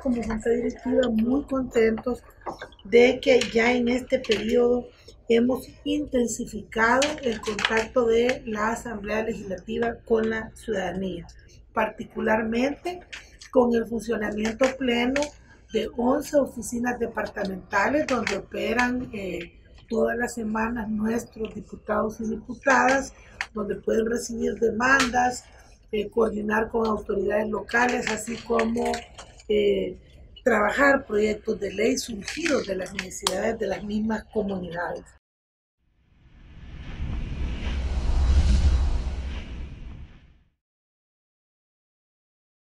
como junta directiva muy contentos de que ya en este periodo hemos intensificado el contacto de la Asamblea Legislativa con la ciudadanía, particularmente con el funcionamiento pleno de 11 oficinas departamentales donde operan eh, todas las semanas nuestros diputados y diputadas, donde pueden recibir demandas, eh, coordinar con autoridades locales, así como eh, trabajar proyectos de ley surgidos de las necesidades de las mismas comunidades.